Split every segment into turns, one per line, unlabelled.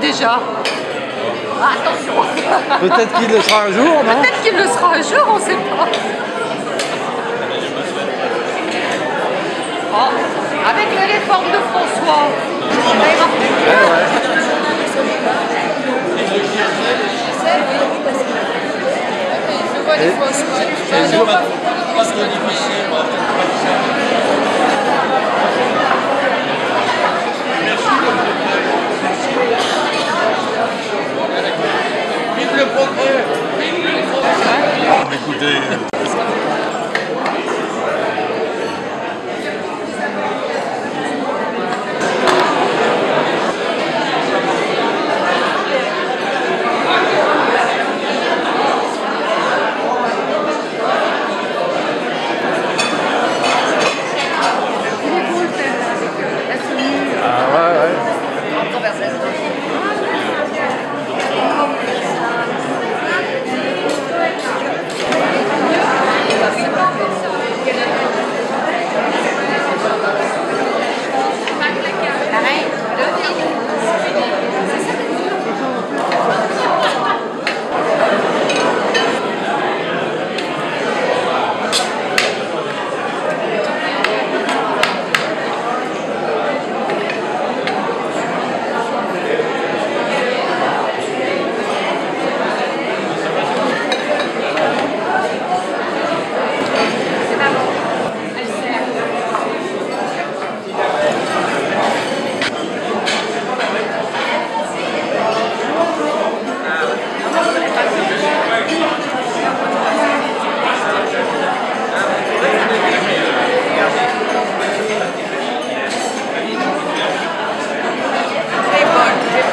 déjà. Ah, attention
Peut-être qu'il le sera un jour, non
Peut-être qu'il le sera un jour, on ne sait pas. Oh, avec l'éléphant de François, ça ira plus.
do.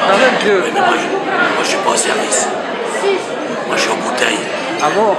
Quand même vieux.
moi, je, moi je suis pas au service. Moi je suis en bouteille.
Ah bon?